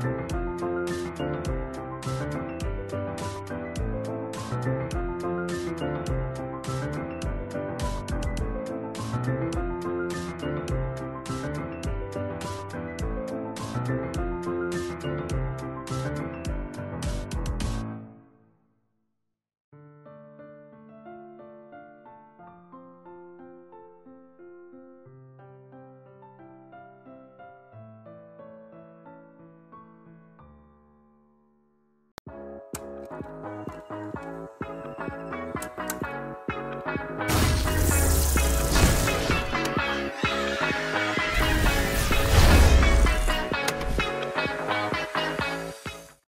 You.